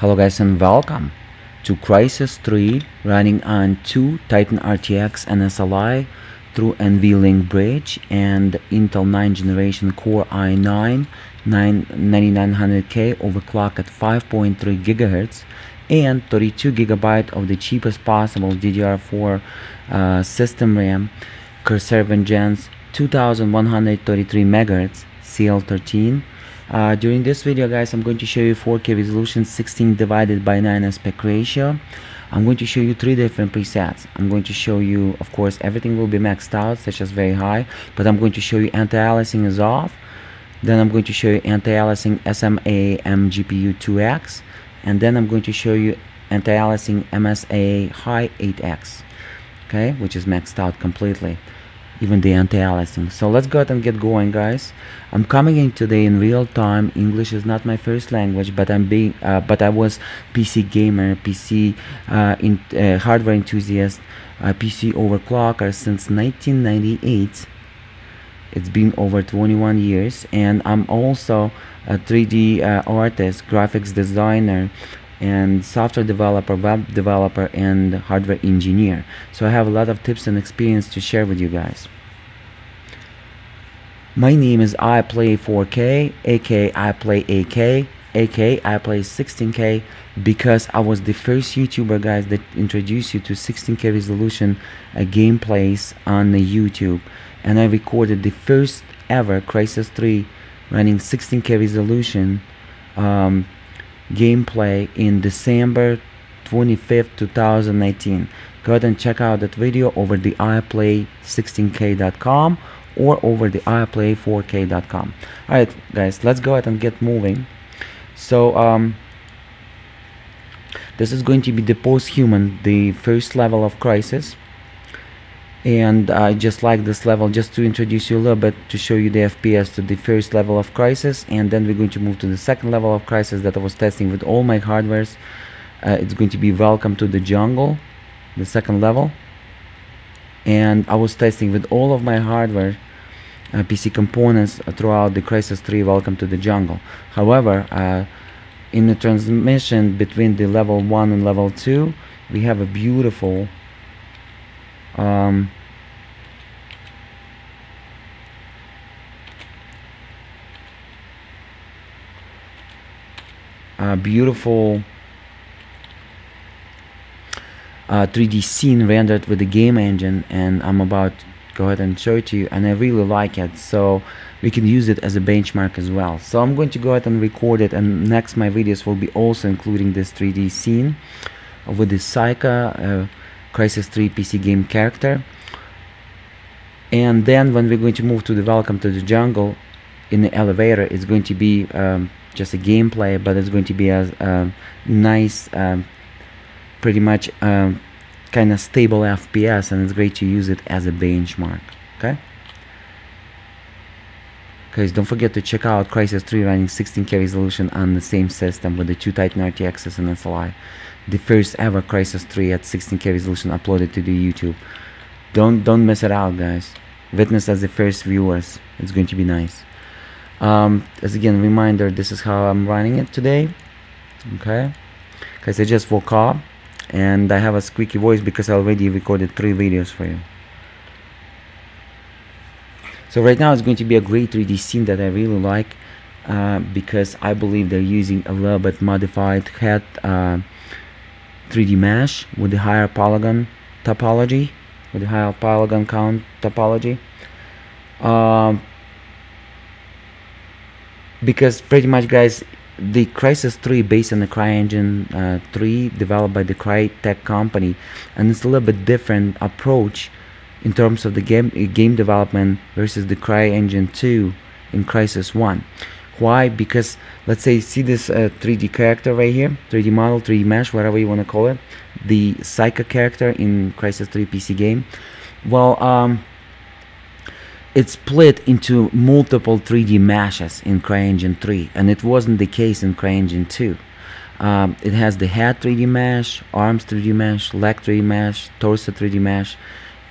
Hello guys and welcome to Crysis 3 running on 2 Titan RTX NSLI through NVLink bridge and Intel 9 generation Core i9 9900K overclock at 5.3 GHz and 32 gigabyte of the cheapest possible DDR4 uh, system RAM Corsair Vengeance 2133 MHz CL13 uh, during this video guys I'm going to show you 4K resolution 16 divided by 9 aspect ratio. I'm going to show you three different presets. I'm going to show you of course everything will be maxed out such as very high but I'm going to show you anti-aliasing is off. Then I'm going to show you anti-aliasing SMA MGPU 2X and then I'm going to show you anti-aliasing MSA high 8X okay which is maxed out completely even the anti-aliasing. So let's go ahead and get going guys. I'm coming in today in real time. English is not my first language but i'm being uh, but i was pc gamer pc uh, in uh, hardware enthusiast uh, pc overclocker since 1998 it's been over 21 years and i'm also a 3d uh, artist graphics designer and software developer, web developer, and hardware engineer. So I have a lot of tips and experience to share with you guys. My name is I Play 4K, aka I Play 8K, aka I Play 16K, because I was the first YouTuber, guys, that introduced you to 16K resolution uh, gameplays on the YouTube, and I recorded the first ever Crysis 3 running 16K resolution. Um, gameplay in December 25th 2019 go ahead and check out that video over the iplay16k.com or over the iplay4k.com alright guys let's go ahead and get moving. So um, this is going to be the post-human the first level of Crysis and I just like this level just to introduce you a little bit to show you the FPS to the first level of Crysis. And then we're going to move to the second level of Crysis that I was testing with all my hardwares. Uh, it's going to be welcome to the jungle the second level. And I was testing with all of my hardware uh, PC components throughout the Crysis 3 welcome to the jungle. However uh, in the transmission between the level 1 and level 2 we have a beautiful um, a beautiful uh, 3D scene rendered with the game engine and I'm about to go ahead and show it to you and I really like it so we can use it as a benchmark as well. So I'm going to go ahead and record it and next my videos will be also including this 3D scene with the Psycho uh, Crysis 3 PC game character. And then when we're going to move to the welcome to the jungle in the elevator it's going to be um, just a gameplay but it's going to be a, a nice um, pretty much um, kind of stable FPS and it's great to use it as a benchmark okay? Guys don't forget to check out Crysis 3 running 16k resolution on the same system with the two Titan RTXs and SLI the first ever Crysis 3 at 16k resolution uploaded to the YouTube. Don't don't miss it out guys. Witness as the first viewers. It's going to be nice um, as again reminder this is how I'm running it today okay? Because I just woke up and I have a squeaky voice because I already recorded three videos for you. So right now it's going to be a great 3D scene that I really like uh, because I believe they're using a little bit modified head uh, 3D mesh with the higher polygon topology with the higher polygon count topology. Um, because pretty much guys the Crysis 3 based on the CryEngine uh, 3 developed by the Crytek company and it's a little bit different approach in terms of the game game development versus the CryEngine 2 in Crysis 1 why? Because let's say see this uh, 3d character right here 3d model 3d mesh whatever you want to call it the Psycho character in Crysis 3 PC game? Well um, it's split into multiple 3D meshes in CryEngine 3 and it wasn't the case in CryEngine 2 um, it has the head 3D mesh, arms 3D mesh, leg 3D mesh, torso 3D mesh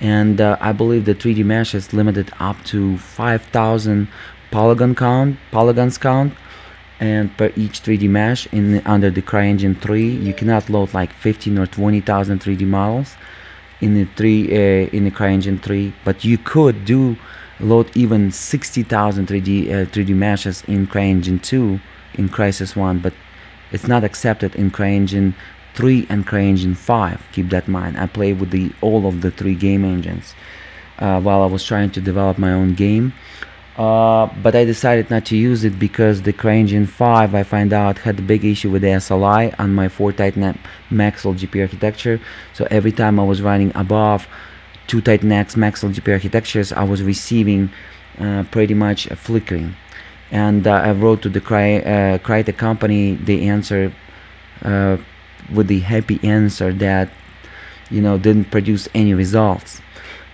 and uh, I believe the 3D mesh is limited up to 5000 polygon count, polygons count and per each 3D mesh in under the CryEngine 3 you cannot load like 15 or 20,000 3D models in the 3 uh, in the CryEngine 3 but you could do load even 60,000 3D uh, 3D meshes in CryEngine 2 in Crysis 1 but it's not accepted in CryEngine 3 and CryEngine 5 keep that in mind. I play with the all of the three game engines uh, while I was trying to develop my own game. Uh, but I decided not to use it because the CryEngine 5 I find out had a big issue with the SLI on my 4 Titan Maxwell GPU architecture. So every time I was running above two Titan X Maxwell GPU architectures I was receiving uh, pretty much a flickering. And uh, I wrote to the Cry, uh, Crytek company the answer uh, with the happy answer that you know didn't produce any results.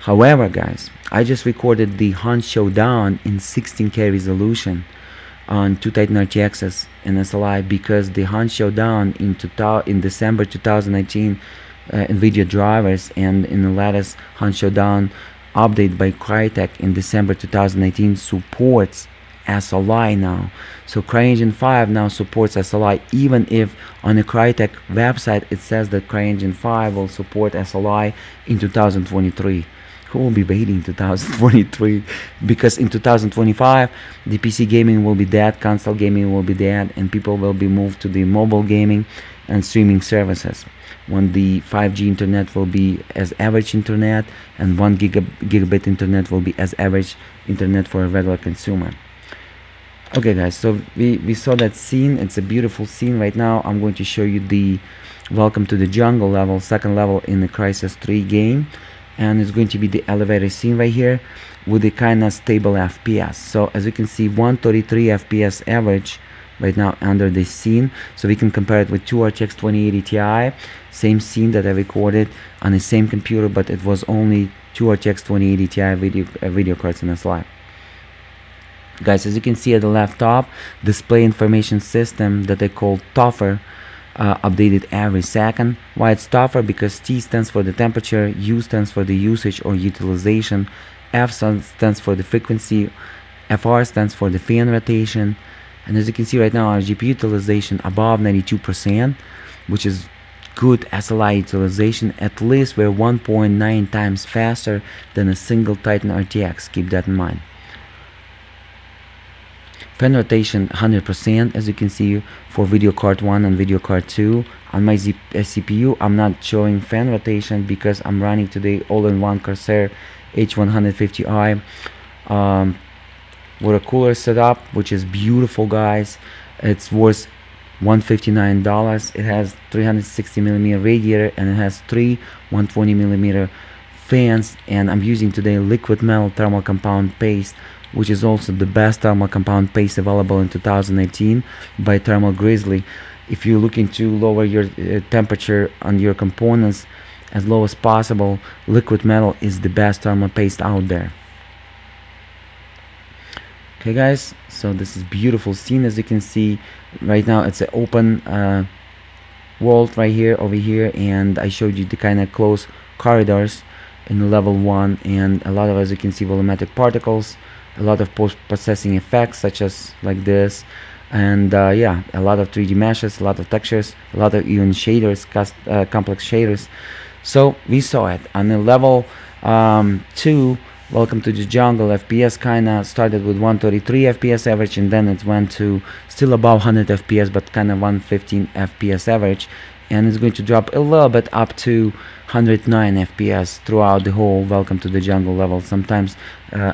However guys I just recorded the Hunt Showdown in 16K resolution on two Titan RTXs and SLI because the Hunt Showdown in, in December 2019 uh, Uh, NVIDIA drivers and in the latest Hunt Showdown update by Crytek in December 2018 supports SLI now. So CryEngine 5 now supports SLI even if on the Crytek website it says that CryEngine 5 will support SLI in 2023 who will be waiting 2023 because in 2025 the PC gaming will be dead, console gaming will be dead, and people will be moved to the mobile gaming and streaming services. When the 5G internet will be as average internet and 1 gigab gigabit internet will be as average internet for a regular consumer. Okay guys, so we, we saw that scene, it's a beautiful scene right now. I'm going to show you the welcome to the jungle level, second level in the Crysis 3 game and it's going to be the elevator scene right here with the kind of stable FPS so as you can see 133 FPS average right now under this scene so we can compare it with two RTX 2080 Ti same scene that I recorded on the same computer but it was only two RTX 2080 Ti video uh, video cards in a slide guys as you can see at the left top display information system that they call TOFFER uh, updated every second. Why it's tougher? Because T stands for the temperature, U stands for the usage or utilization, F stands for the frequency, FR stands for the fan rotation, and as you can see right now our GPU utilization above 92%, which is good SLI utilization, at least we're 1.9 times faster than a single Titan RTX, keep that in mind. Fan rotation 100% as you can see for video card 1 and video card 2 on my Z uh, CPU I'm not showing fan rotation because I'm running today all-in-one Corsair H150i um, with a cooler setup which is beautiful guys it's worth $159 it has 360 millimeter radiator and it has three 120 millimeter fans and I'm using today liquid metal thermal compound paste which is also the best thermal compound paste available in 2018 by Thermal Grizzly. If you're looking to lower your uh, temperature on your components as low as possible, liquid metal is the best thermal paste out there. Okay guys, so this is beautiful scene as you can see. Right now it's an open uh, world right here over here and I showed you the kind of close corridors in level 1 and a lot of as you can see volumetric particles a lot of post-processing effects such as like this and uh, yeah a lot of 3d meshes a lot of textures a lot of even shaders cast, uh, complex shaders so we saw it on the level um, 2 welcome to the jungle. Fps kinda started with 133 fps average and then it went to still above 100 fps but kind of 115 fps average. And it's going to drop a little bit up to 109 fps throughout the whole welcome to the jungle level sometimes uh,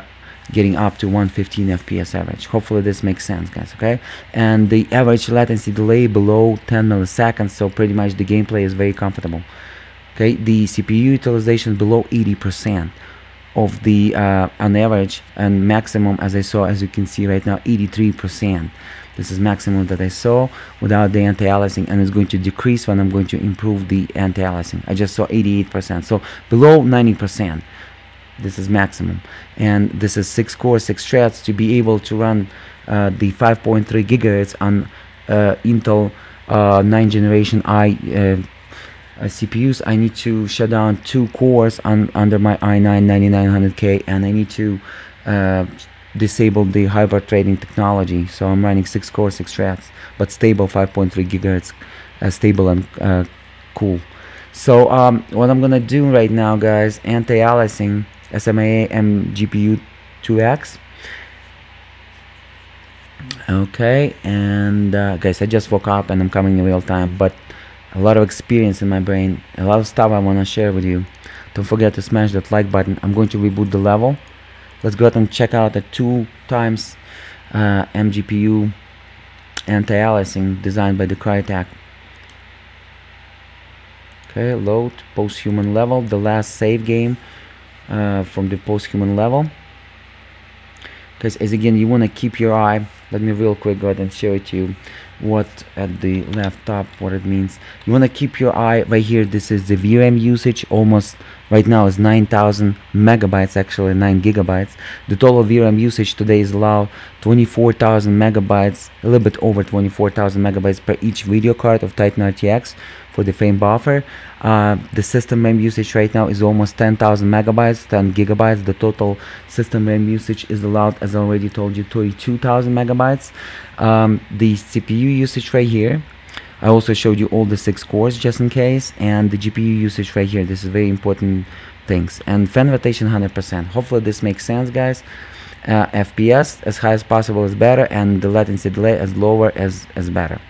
getting up to 115 fps average. Hopefully this makes sense guys okay? And the average latency delay below 10 milliseconds so pretty much the gameplay is very comfortable okay? The cpu utilization below 80 percent of the uh, on average and maximum as I saw as you can see right now 83 percent. This is maximum that I saw without the anti-aliasing and it's going to decrease when I'm going to improve the anti-aliasing. I just saw 88 percent so below 90 percent. This is maximum. And this is six core six threads to be able to run uh, the 5.3 gigahertz on uh, Intel uh, 9 generation i uh, CPUs I need to shut down two cores on under my i9 9900K and I need to uh, disabled the hyper threading technology. So I'm running 6 core 6 threads but stable 5.3 gigahertz uh, stable and uh, cool. So um, what I'm gonna do right now guys anti-aliasing SMA MGPU 2X okay and uh, guys I just woke up and I'm coming in real time but a lot of experience in my brain a lot of stuff I want to share with you. Don't forget to smash that like button. I'm going to reboot the level. Let's go ahead and check out the two times uh, MGPU anti-aliasing designed by the Crytek okay load post-human level. The last save game uh, from the post-human level. Because as again you want to keep your eye. Let me real quick go ahead and show it to you what at the left top what it means. You want to keep your eye right here. This is the VRAM usage. Almost right now is 9000 megabytes actually 9 gigabytes. The total VRAM usage today is allowed 24,000 megabytes a little bit over 24,000 megabytes per each video card of Titan RTX for the frame buffer. Uh, the system RAM usage right now is almost 10,000 megabytes 10 gigabytes. The total system RAM usage is allowed as I already told you 32,000 megabytes. Um, the CPU usage right here. I also showed you all the six cores just in case and the GPU usage right here. This is very important things. And fan rotation 100% hopefully this makes sense guys. Uh, FPS as high as possible is better and the latency delay as lower as, as better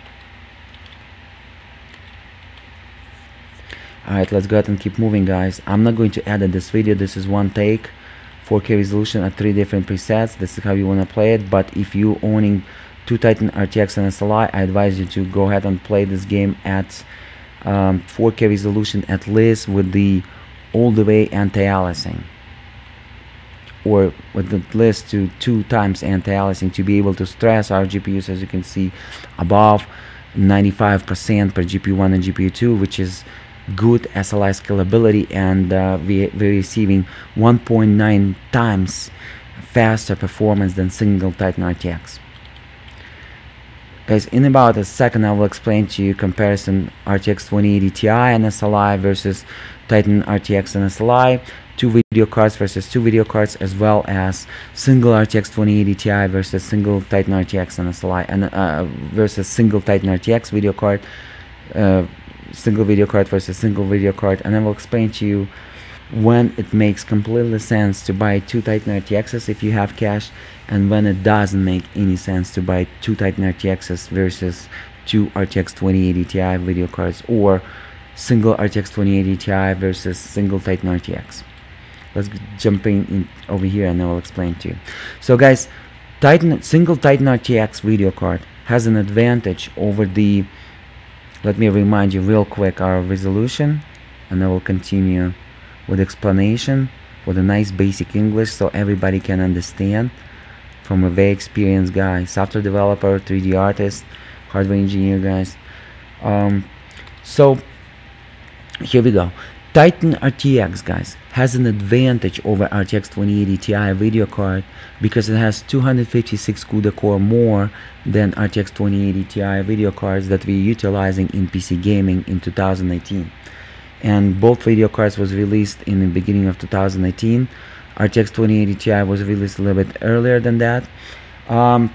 Alright, let's go ahead and keep moving guys. I'm not going to edit this video. This is one take. 4K resolution at three different presets. This is how you want to play it. But if you owning two Titan RTX and SLI, I advise you to go ahead and play this game at um, 4K resolution at least with the all the way anti-aliasing or with at least to two times anti-aliasing to be able to stress our GPUs as you can see above 95% per GPU1 and GPU2 which is good SLI scalability and uh, we, we're receiving 1.9 times faster performance than single Titan RTX. Guys, in about a second I will explain to you comparison RTX 2080 Ti and SLI versus Titan RTX and SLI, two video cards versus two video cards as well as single RTX 2080 Ti versus single Titan RTX and SLI and uh, versus single Titan RTX video card uh, single video card versus single video card and I will explain to you when it makes completely sense to buy two Titan RTXs if you have cash and when it doesn't make any sense to buy two Titan RTXs versus two RTX 2080 Ti video cards or single RTX 2080 Ti versus single Titan RTX. Let's jump in, in over here and I will explain to you. So guys, Titan single Titan RTX video card has an advantage over the let me remind you real quick our resolution and I will continue with explanation with a nice basic English so everybody can understand. From a very experienced guy software developer 3d artist hardware engineer guys. Um, so here we go Titan RTX guys has an advantage over RTX 2080 Ti video card because it has 256 CUDA core more than RTX 2080 Ti video cards that we're utilizing in PC gaming in 2018 and both video cards was released in the beginning of 2018 RTX 2080 Ti was released a little bit earlier than that. Um,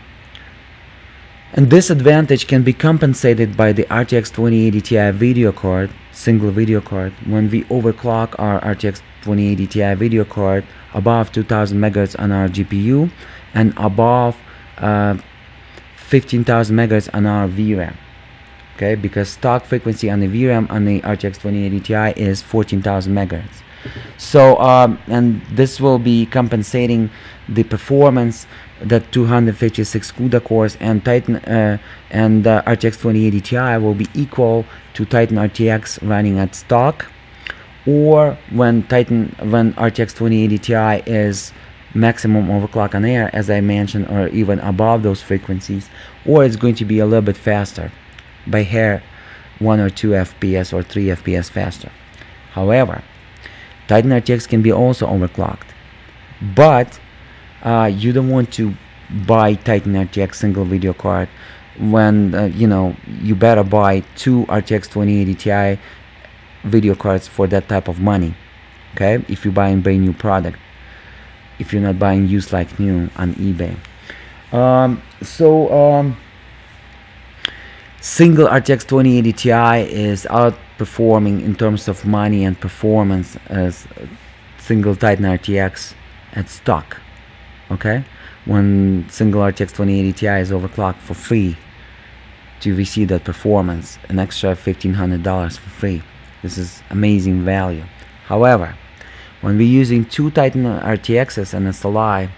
and this advantage can be compensated by the RTX 2080 Ti video card single video card. When we overclock our RTX 2080 Ti video card above 2000 megahertz on our GPU and above uh, 15,000 megahertz on our VRAM okay? Because stock frequency on the VRAM on the RTX 2080 Ti is 14,000 megahertz so um, and this will be compensating the performance that 256 CUDA cores and Titan uh, and uh, RTX 2080 Ti will be equal to Titan RTX running at stock or when Titan when RTX 2080 Ti is maximum overclock on air as I mentioned or even above those frequencies or it's going to be a little bit faster by hair 1 or 2 FPS or 3 FPS faster. However Titan RTX can be also overclocked but uh, you don't want to buy Titan RTX single video card when uh, you know you better buy two RTX 2080 Ti video cards for that type of money okay if you're buying brand new product if you're not buying used like new on eBay. Um, so um, single RTX 2080 Ti is outperforming in terms of money and performance as single Titan RTX at stock. Okay, when single RTX 2080 Ti is overclocked for free to receive that performance, an extra $1500 for free. This is amazing value. However, when we're using two Titan RTXs and SLI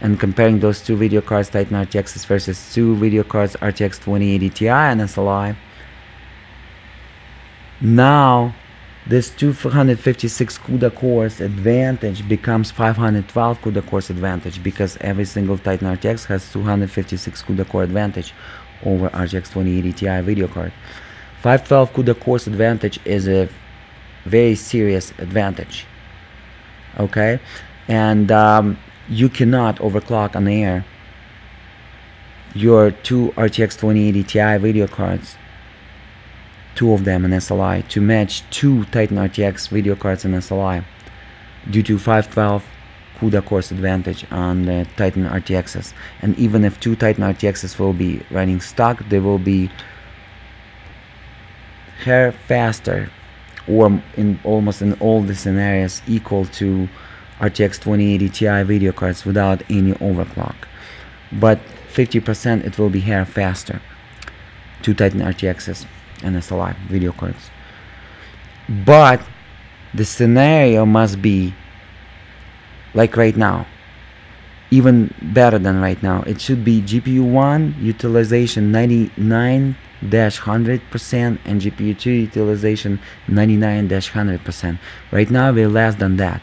and comparing those two video cards Titan RTXs versus two video cards RTX 2080 Ti and SLI now this 256 CUDA cores advantage becomes 512 CUDA cores advantage because every single Titan RTX has 256 CUDA core advantage over RTX 2080 Ti video card. 512 CUDA cores advantage is a very serious advantage okay? And um, you cannot overclock on air your two RTX 2080 Ti video cards two of them in SLI to match two Titan RTX video cards in SLI due to 512 CUDA cores advantage on the Titan RTXs and even if two Titan RTXs will be running stock they will be hair faster or in almost in all the scenarios equal to RTX 2080 Ti video cards without any overclock. But 50% it will be hair faster. To Titan RTXs and SLI video cards. But the scenario must be like right now even better than right now. It should be GPU 1 utilization 99 100% and GPU 2 utilization 99 100% right now we're less than that.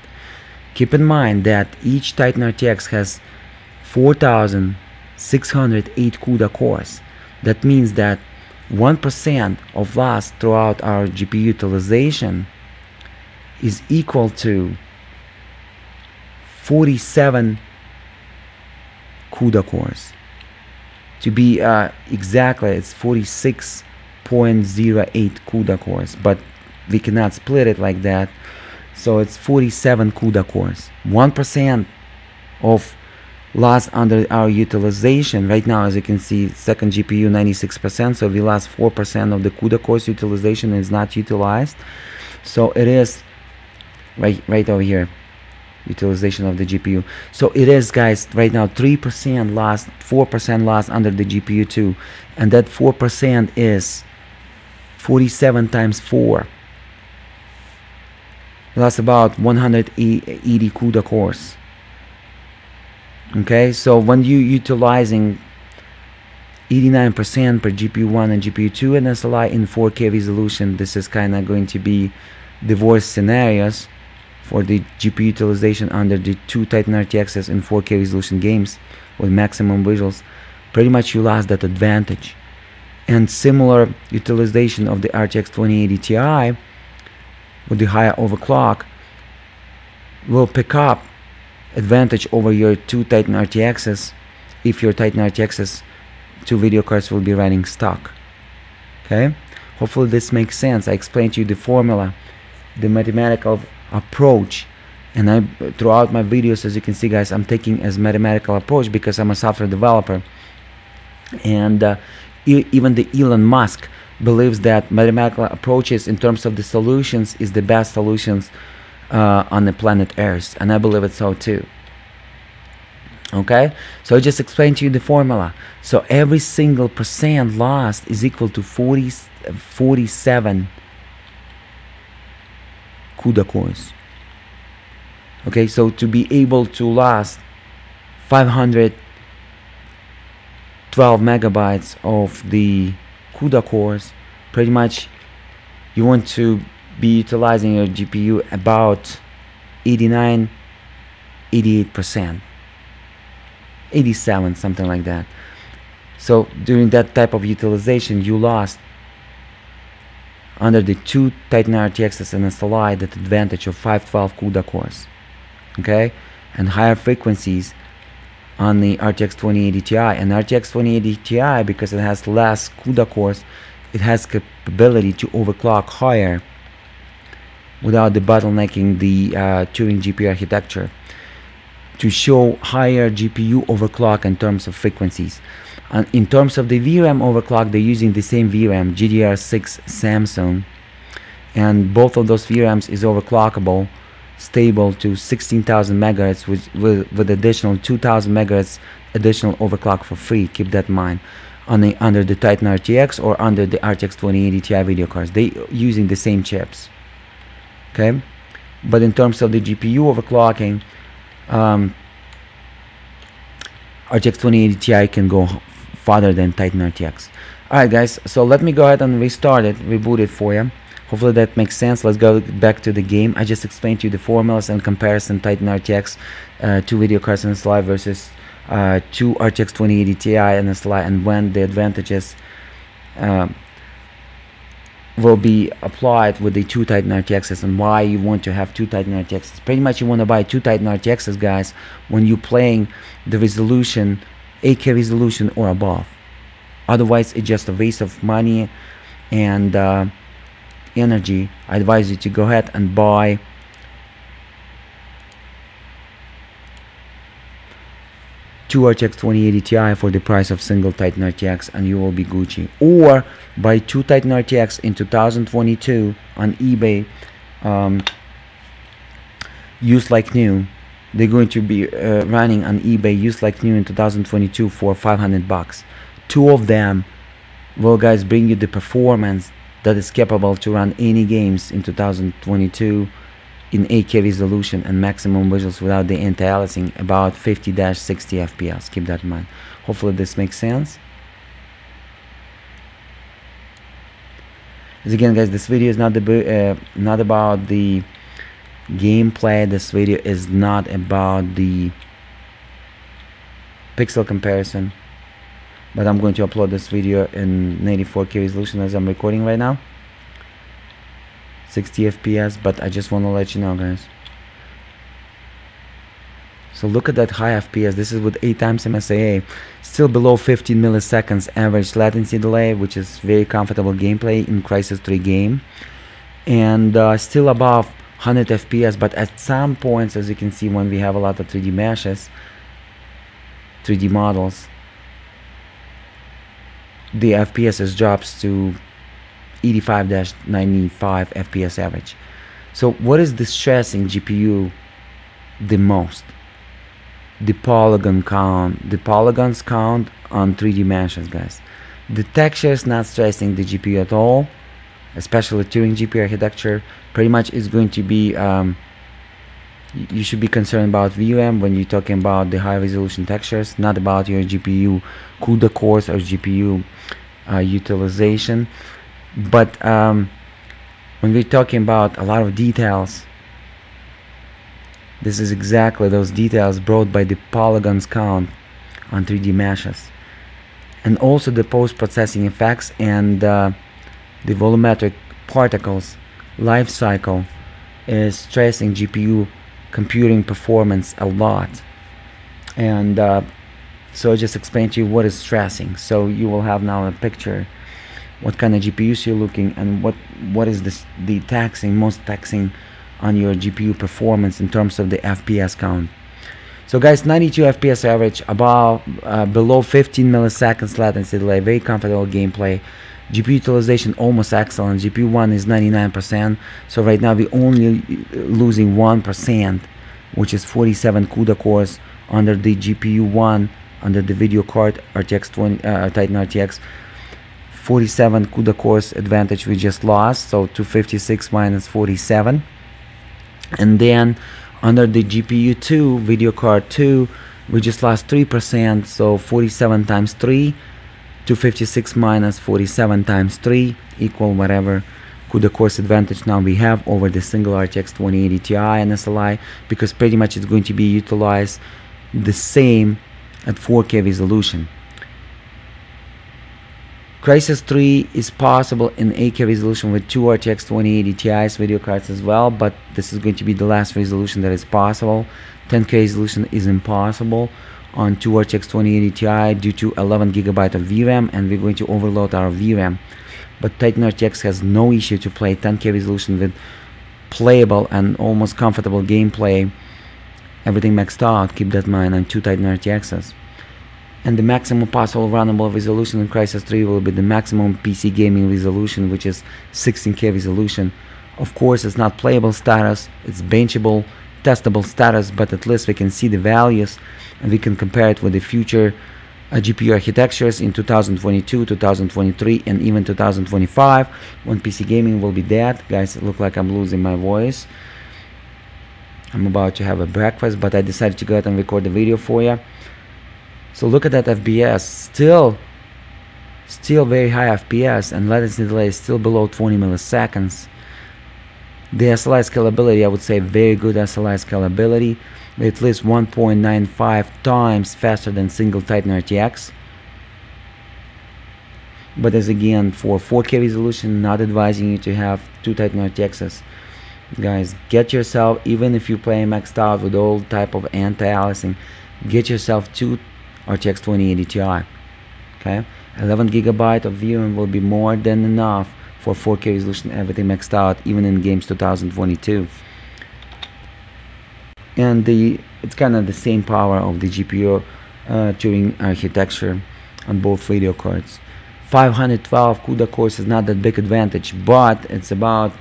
Keep in mind that each Titan RTX has 4608 CUDA cores. That means that 1% of loss throughout our GPU utilization is equal to 47 CUDA cores. To be uh, exactly, it's 46.08 CUDA cores, but we cannot split it like that so it's 47 CUDA cores 1% of loss under our utilization. Right now as you can see second GPU 96% so we lost 4% of the CUDA cores utilization is not utilized. So it is right right over here utilization of the GPU so it is guys right now 3% loss 4% loss under the GPU 2 and that 4% is 47 times 4 that's about 180 CUDA cores okay so when you utilizing 89% per GPU 1 and GPU 2 and SLI in 4K resolution this is kind of going to be divorce scenarios for the GPU utilization under the two Titan RTXs in 4K resolution games with maximum visuals. Pretty much you lost that advantage. And similar utilization of the RTX 2080 Ti with the higher overclock will pick up advantage over your two Titan RTXs if your Titan RTXs two video cards will be running stock. Okay? Hopefully this makes sense. I explained to you the formula the mathematical approach and I throughout my videos as you can see guys I'm taking as mathematical approach because I'm a software developer. And uh, e even the Elon Musk believes that mathematical approaches in terms of the solutions is the best solutions uh, on the planet Earth and I believe it so too. Okay? So I just explained to you the formula. So every single percent lost is equal to 40 47 CUDA cores okay? So to be able to last 512 megabytes of the CUDA cores pretty much you want to be utilizing your GPU about 89 88% 87 something like that. So during that type of utilization you lost under the two Titan RTXs and SLI that advantage of 512 CUDA cores okay? And higher frequencies on the RTX 2080 Ti. And RTX 2080 Ti because it has less CUDA cores it has capability to overclock higher without the bottlenecking the uh, Turing GPU architecture to show higher GPU overclock in terms of frequencies. And in terms of the VRAM overclock, they're using the same VRAM, GDDR6 Samsung, and both of those VRAMs is overclockable, stable to 16,000 megahertz with, with, with additional 2,000 megahertz additional overclock for free. Keep that in mind. On the, under the Titan RTX or under the RTX 2080 Ti video cards, they using the same chips. Okay, but in terms of the GPU overclocking, um, RTX 2080 Ti can go farther than Titan RTX. Alright guys, so let me go ahead and restart it, reboot it for you. Hopefully that makes sense. Let's go back to the game. I just explained to you the formulas and comparison Titan RTX uh, two video cards in the slide versus uh, two RTX 2080 Ti in the slide and when the advantages uh, will be applied with the two Titan RTXs and why you want to have two Titan RTXs. Pretty much you want to buy two Titan RTXs guys when you're playing the resolution 8K resolution or above. Otherwise, it's just a waste of money and uh, energy. I advise you to go ahead and buy two RTX 2080 Ti for the price of single Titan RTX and you will be Gucci. Or buy two Titan RTX in 2022 on eBay um, used like new they're going to be uh, running on eBay used like new in 2022 for 500 bucks. Two of them will guys bring you the performance that is capable to run any games in 2022 in 8K resolution and maximum visuals without the anti-aliasing about 50-60 FPS. Keep that in mind. Hopefully this makes sense. As again guys, this video is not the uh, not about the gameplay this video is not about the pixel comparison but I'm going to upload this video in 94k resolution as I'm recording right now 60 fps but I just want to let you know guys. So look at that high FPS this is with 8 times MSAA. still below 15 milliseconds average latency delay which is very comfortable gameplay in Crysis 3 game. And uh, still above 100 fps but at some points as you can see when we have a lot of 3d meshes 3d models the fps drops to 85-95 fps average. So what is distressing gpu the most? The polygon count the polygons count on 3d meshes guys. The texture is not stressing the gpu at all especially Turing GPU architecture, pretty much is going to be um, you should be concerned about VRAM when you're talking about the high resolution textures, not about your GPU CUDA cores or GPU uh, utilization. But um, when we're talking about a lot of details, this is exactly those details brought by the polygons count on 3D meshes. And also the post-processing effects and uh, the volumetric particles life cycle is stressing GPU computing performance a lot and uh, so I just explained to you what is stressing so you will have now a picture what kind of GPUs you're looking and what what is this the taxing most taxing on your GPU performance in terms of the FPS count so guys 92 FPS average about uh, below 15 milliseconds latency delay very comfortable gameplay GPU utilization almost excellent. GPU 1 is 99%. So right now we're only losing 1%, which is 47 CUDA cores under the GPU 1, under the video card RTX 20, uh, Titan RTX. 47 CUDA cores advantage we just lost. So 256 minus 47. And then under the GPU 2, video card 2, we just lost 3%. So 47 times 3 256 minus 47 times 3 equal whatever CUDA cores advantage now we have over the single RTX 2080 Ti and SLI because pretty much it's going to be utilized the same at 4K resolution. Crysis 3 is possible in 8K resolution with two RTX 2080 Ti's video cards as well, but this is going to be the last resolution that is possible. 10K resolution is impossible on two RTX 2080 Ti due to 11 gigabyte of VRAM and we're going to overload our VRAM but Titan RTX has no issue to play 10k resolution with playable and almost comfortable gameplay. Everything maxed out keep that in mind on two Titan RTXs and the maximum possible runnable resolution in Crysis 3 will be the maximum PC gaming resolution which is 16k resolution. Of course it's not playable status it's benchable testable status but at least we can see the values and we can compare it with the future uh, GPU architectures in 2022 2023 and even 2025 when PC gaming will be dead. Guys it look like I'm losing my voice. I'm about to have a breakfast but I decided to go ahead and record the video for you so look at that FPS still still very high FPS and latency delay is still below 20 milliseconds. The SLI scalability I would say very good SLI scalability. At least 1.95 times faster than single Titan RTX but as again for 4K resolution not advising you to have two Titan RTXs guys get yourself even if you play maxed out with all type of anti-aliasing get yourself two RTX 2080 Ti okay? 11 gigabyte of VRAM will be more than enough for 4K resolution everything maxed out even in games 2022 and the it's kind of the same power of the GPU uh, Turing architecture on both video cards. 512 CUDA cores is not that big advantage but it's about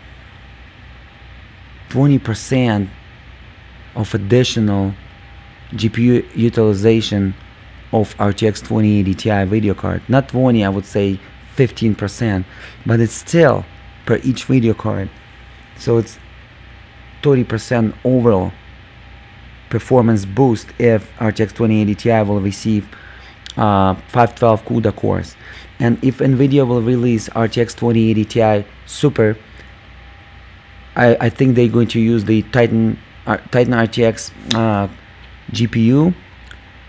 20% of additional GPU utilization of RTX 2080 Ti video card. Not 20 I would say 15% but it's still per each video card. So it's 30% overall performance boost if RTX 2080 Ti will receive uh, 512 CUDA cores. And if Nvidia will release RTX 2080 Ti Super I, I think they're going to use the Titan uh, Titan RTX uh, GPU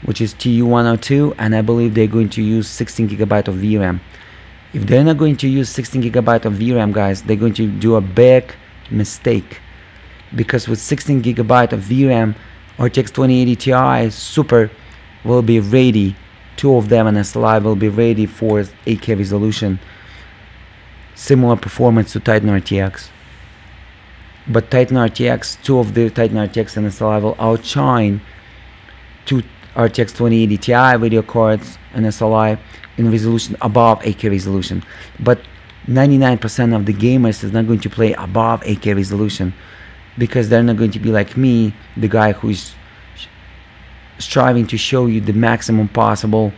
which is TU102 and I believe they're going to use 16 gigabyte of VRAM if they're not going to use 16 gigabyte of VRAM guys they're going to do a big mistake. Because with 16 gigabyte of VRAM RTX 2080 Ti Super will be ready. Two of them and SLI will be ready for 8K resolution. Similar performance to Titan RTX but Titan RTX two of the Titan RTX and SLI will outshine two RTX 2080 Ti video cards and SLI in resolution above 8K resolution. But 99% of the gamers is not going to play above 8K resolution because they're not going to be like me the guy who's striving to show you the maximum possible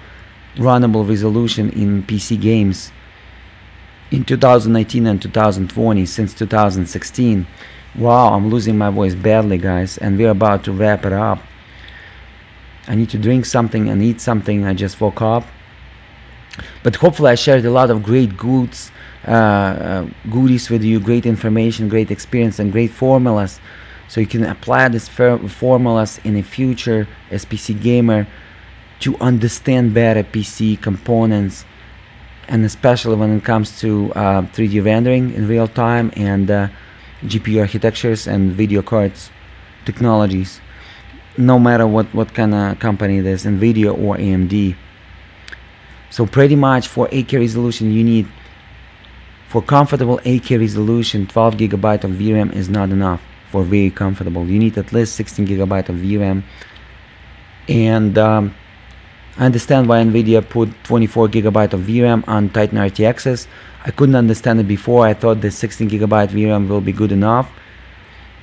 runnable resolution in PC games. In 2019 and 2020 since 2016 wow I'm losing my voice badly guys and we're about to wrap it up I need to drink something and eat something I just woke up. But hopefully I shared a lot of great goods uh, uh, goodies with you great information great experience and great formulas. So you can apply these formulas in the future as PC gamer to understand better PC components and especially when it comes to uh, 3D rendering in real time and uh, GPU architectures and video cards technologies no matter what what kind of company it is Nvidia or AMD so pretty much for 8K resolution you need for comfortable 8K resolution 12 gigabyte of VRAM is not enough for very comfortable. You need at least 16 gigabyte of VRAM and um, I understand why Nvidia put 24 gigabyte of VRAM on Titan RTXs I couldn't understand it before. I thought the 16 gigabyte VRAM will be good enough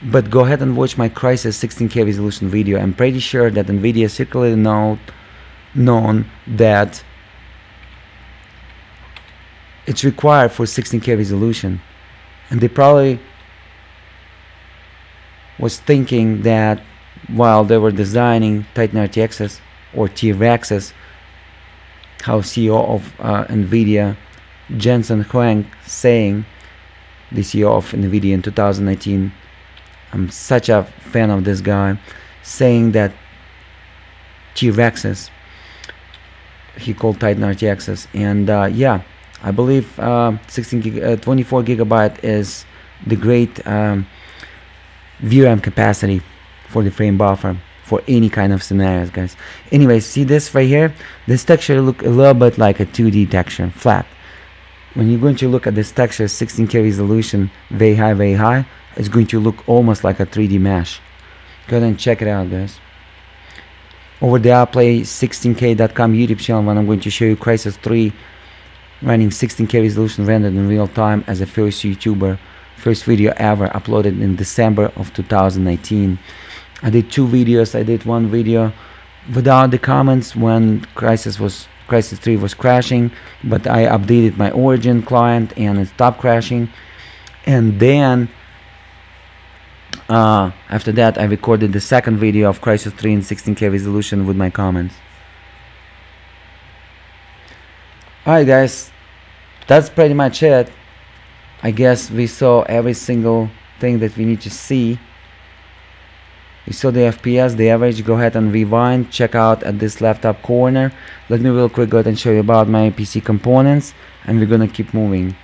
but go ahead and watch my Crysis 16K resolution video. I'm pretty sure that NVIDIA secretly know, known that it's required for 16K resolution. And they probably was thinking that while they were designing Titan RTXs or T-Rexes, how CEO of uh, NVIDIA, Jensen Huang, saying, the CEO of NVIDIA in 2019, I'm such a fan of this guy saying that T-Rexes he called Titan RTXs and uh, yeah I believe uh, 16 gig, uh, 24 gigabyte is the great um, VRAM capacity for the frame buffer for any kind of scenarios guys. Anyway see this right here? This texture look a little bit like a 2d texture flat. When you're going to look at this texture 16k resolution very high very high it's going to look almost like a 3D mesh. Go ahead and check it out guys. over the iPlay16k.com YouTube channel when I'm going to show you Crysis 3 running 16k resolution rendered in real time as a first YouTuber first video ever uploaded in December of 2019 I did two videos I did one video without the comments when Crysis was Crysis 3 was crashing but I updated my origin client and it stopped crashing and then uh, after that I recorded the second video of Crysis 3 in 16k resolution with my comments. Alright guys. That's pretty much it. I guess we saw every single thing that we need to see. We saw the FPS, the average, go ahead and rewind, check out at this left corner. Let me real quick go ahead and show you about my PC components and we're gonna keep moving.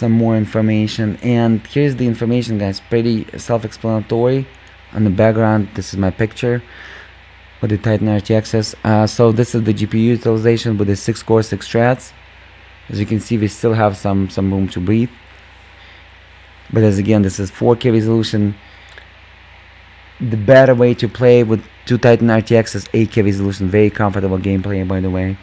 Some more information and here's the information guys, pretty self-explanatory. On the background, this is my picture with the Titan RTXs. Uh, so this is the GPU utilization with the 6 core 6 threads. As you can see, we still have some, some room to breathe but as again this is 4k resolution the better way to play with two Titan RTX is 8k resolution very comfortable gameplay by the way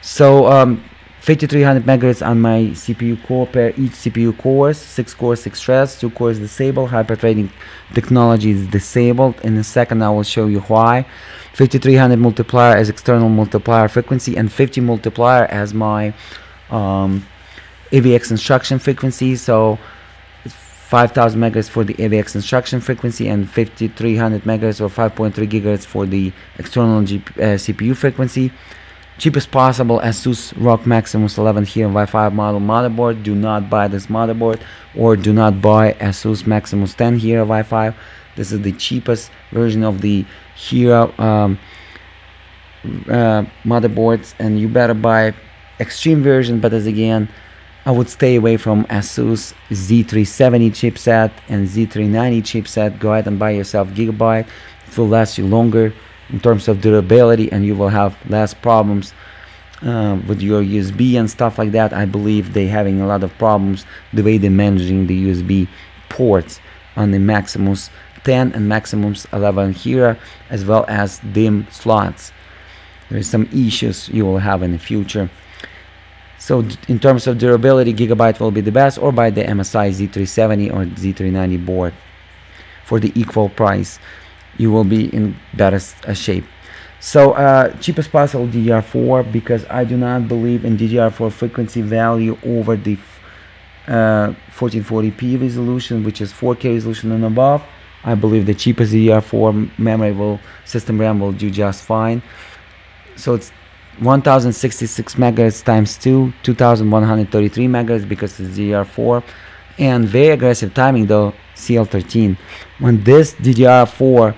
so um, 5300 megahertz on my CPU core pair each CPU cores 6 cores 6 threads 2 cores disabled hyper threading technology is disabled. In a second I will show you why. 5300 multiplier as external multiplier frequency and 50 multiplier as my um, AVX instruction frequency. So 5000 megahertz for the AVX instruction frequency and 5300 megahertz or 5.3 gigahertz for the external uh, CPU frequency. Cheapest possible ASUS ROG Maximus 11 Hero Wi-Fi model motherboard. Do not buy this motherboard or do not buy ASUS Maximus 10 Hero Wi-Fi. This is the cheapest version of the Hero um, uh, motherboards and you better buy extreme version but as again I would stay away from ASUS Z370 chipset and Z390 chipset. Go ahead and buy yourself Gigabyte. It will last you longer in terms of durability and you will have less problems uh, with your USB and stuff like that. I believe they having a lot of problems the way they're managing the USB ports on the Maximus 10 and Maximus 11 Hero as well as DIMM slots. There's some issues you will have in the future. So in terms of durability, Gigabyte will be the best or buy the MSI Z370 or Z390 board for the equal price. You will be in better uh, shape. So uh, cheapest possible DDR4 because I do not believe in DDR4 frequency value over the uh, 1440p resolution which is 4K resolution and above. I believe the cheapest DDR4 memory will system RAM will do just fine. So it's 1066 megahertz times 2 2133 megahertz because it's DDR4 and very aggressive timing though CL13 when this DDR4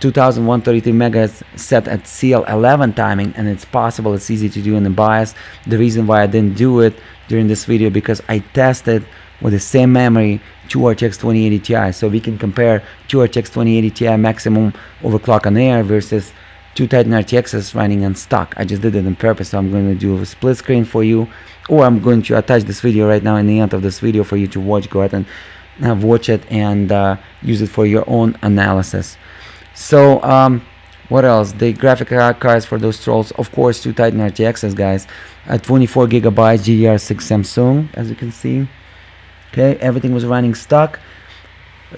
2133 megahertz set at CL11 timing and it's possible it's easy to do in the BIOS the reason why I didn't do it during this video because I tested with the same memory two RTX 2080 Ti so we can compare two RTX 2080 Ti maximum overclock on air versus two Titan RTXs running on stock. I just did it on purpose, so I'm going to do a split screen for you, or I'm going to attach this video right now in the end of this video for you to watch. Go ahead and uh, watch it and uh, use it for your own analysis. So, um, what else? The graphic cards for those trolls, of course, two Titan RTXs, guys, at 24 gigabytes GDR6 Samsung, as you can see. Okay, everything was running stock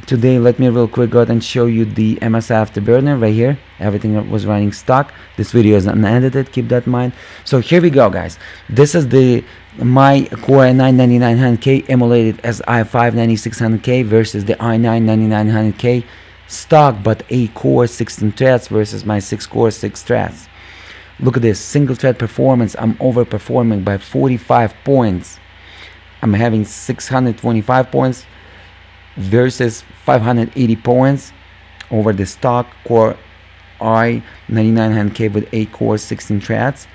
today let me real quick go and show you the MSI Afterburner right here everything was running stock this video is unedited keep that in mind so here we go guys this is the my Core i9-9900K emulated as i5-9600K versus the i9-9900K stock but 8 core 16 threads versus my 6 core 6 threads look at this single thread performance. I'm overperforming by 45 points. I'm having 625 points versus 580 points over the stock core i9900K with 8 cores 16 threads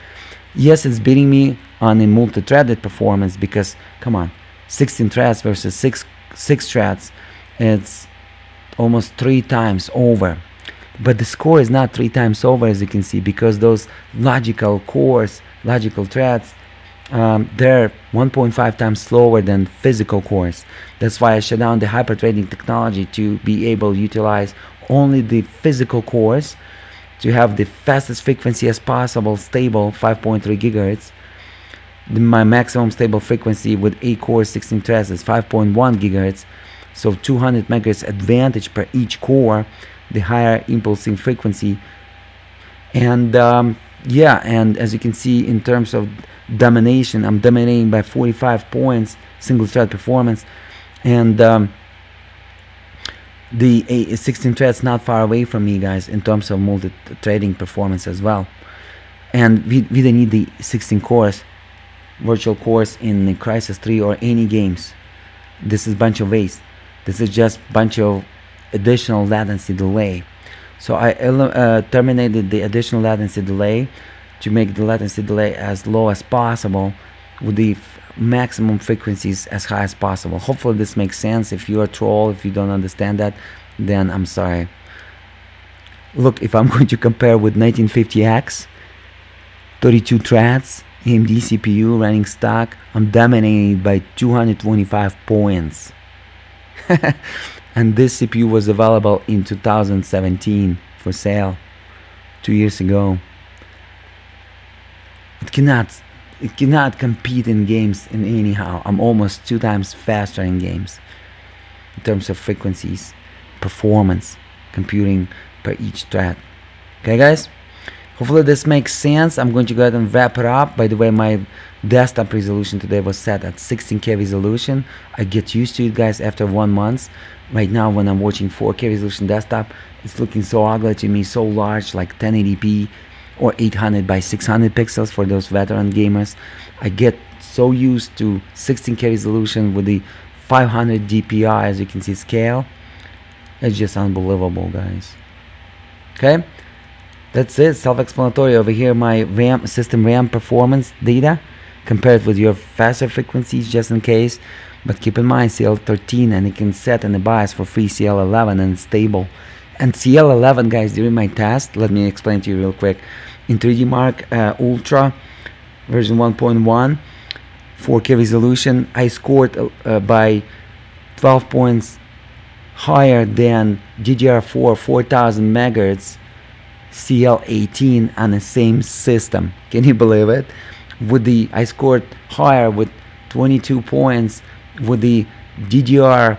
yes it's beating me on a multi-threaded performance because come on 16 threads versus 6 6 threads it's almost three times over but the score is not three times over as you can see because those logical cores logical threads um, they're 1.5 times slower than physical cores. That's why I shut down the hyper threading technology to be able to utilize only the physical cores to have the fastest frequency as possible, stable 5.3 gigahertz. My maximum stable frequency with 8 cores, 16 threads is 5.1 gigahertz. So 200 megahertz advantage per each core, the higher impulsing frequency. And um, yeah, and as you can see in terms of domination. I'm dominating by 45 points, single thread performance, and um, the a 16 threads not far away from me, guys, in terms of multi-threading performance as well. And we, we don't need the 16 cores, virtual cores in the Crysis 3 or any games. This is bunch of waste. This is just bunch of additional latency delay. So I uh, terminated the additional latency delay to make the latency delay as low as possible with the maximum frequencies as high as possible. Hopefully this makes sense. If you're a troll, if you don't understand that, then I'm sorry. Look, if I'm going to compare with 1950X, 32 threads, AMD CPU running stock, I'm dominating by 225 points. and this CPU was available in 2017 for sale, two years ago. It cannot it cannot compete in games in anyhow. I'm almost two times faster in games in terms of frequencies, performance, computing per each thread. Okay guys? Hopefully this makes sense. I'm going to go ahead and wrap it up. By the way, my desktop resolution today was set at 16K resolution. I get used to it guys after one month. Right now when I'm watching 4K resolution desktop, it's looking so ugly to me, so large, like 1080p, or 800 by 600 pixels for those veteran gamers. I get so used to 16K resolution with the 500 DPI as you can see scale. It's just unbelievable guys. Okay, that's it, self-explanatory. Over here my RAM system RAM performance data compared with your faster frequencies just in case. But keep in mind CL13 and it can set in the for free CL11 and stable. And CL11 guys during my test, let me explain to you real quick in 3D Mark uh, Ultra version 1.1 4K resolution I scored uh, by 12 points higher than DDR4 4000 megahertz CL18 on the same system. Can you believe it? With the I scored higher with 22 points with the DDR4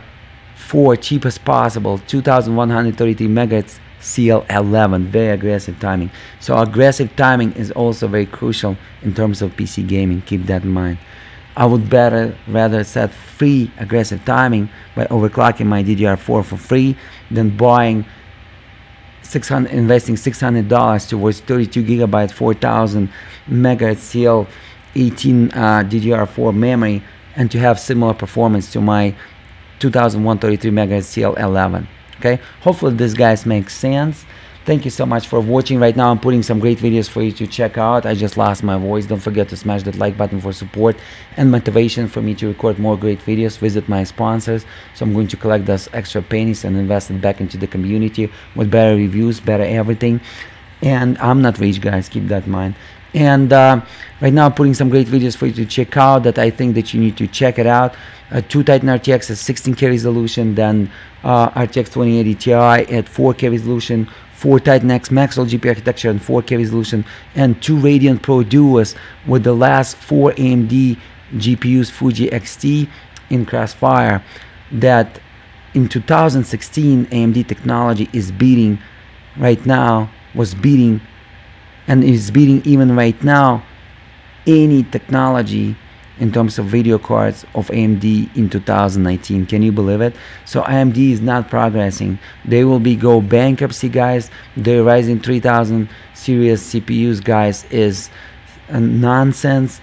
cheapest possible 2133 megahertz CL11 very aggressive timing. So aggressive timing is also very crucial in terms of PC gaming. Keep that in mind. I would better rather set free aggressive timing by overclocking my DDR4 for free than buying 600 investing $600 towards 32 gigabyte 4000 megahertz CL18 uh, DDR4 memory and to have similar performance to my 2133 megahertz CL11 okay? Hopefully this guys makes sense thank you so much for watching right now. I'm putting some great videos for you to check out. I just lost my voice. Don't forget to smash that like button for support and motivation for me to record more great videos. Visit my sponsors. So i'm going to collect those extra pennies and invest it back into the community with better reviews better everything. And i'm not rich guys. Keep that in mind. And uh, right now I'm putting some great videos for you to check out that I think that you need to check it out. Uh, 2 Titan RTX at 16K resolution then uh, RTX 2080 Ti at 4K resolution 4 Titan X Maxwell GPU architecture and 4K resolution and 2 Radeon Pro Duos with the last 4 AMD GPUs Fiji XT in Crossfire that in 2016 AMD technology is beating right now was beating and is beating even right now any technology in terms of video cards of AMD in 2019 can you believe it? So AMD is not progressing. They will be go bankruptcy guys. The Ryzen 3000 series CPUs guys is nonsense.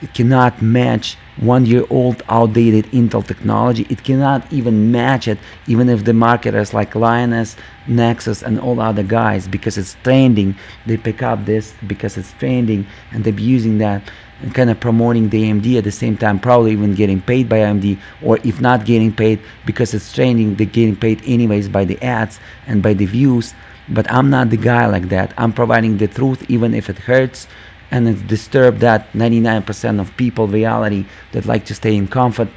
It cannot match one year old outdated Intel technology. It cannot even match it, even if the marketers like Linus, Nexus, and all other guys, because it's trending, they pick up this because it's trending and they're using that and kind of promoting the AMD at the same time, probably even getting paid by AMD, or if not getting paid because it's trending, they're getting paid anyways by the ads and by the views. But I'm not the guy like that. I'm providing the truth, even if it hurts and it disturbed that 99% of people reality that like to stay in comfort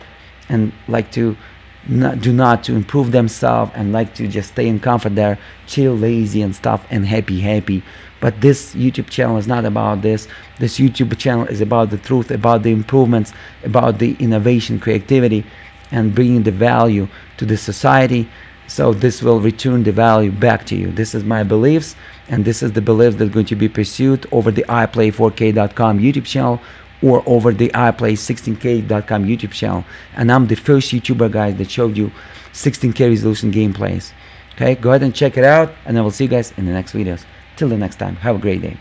and like to not, do not to improve themselves and like to just stay in comfort there chill lazy and stuff and happy happy but this youtube channel is not about this. This youtube channel is about the truth about the improvements about the innovation creativity and bringing the value to the society. So this will return the value back to you. This is my beliefs and this is the beliefs that are going to be pursued over the iplay4k.com youtube channel or over the iplay16k.com youtube channel. And i'm the first youtuber guys that showed you 16k resolution gameplays. Okay go ahead and check it out and i will see you guys in the next videos till the next time have a great day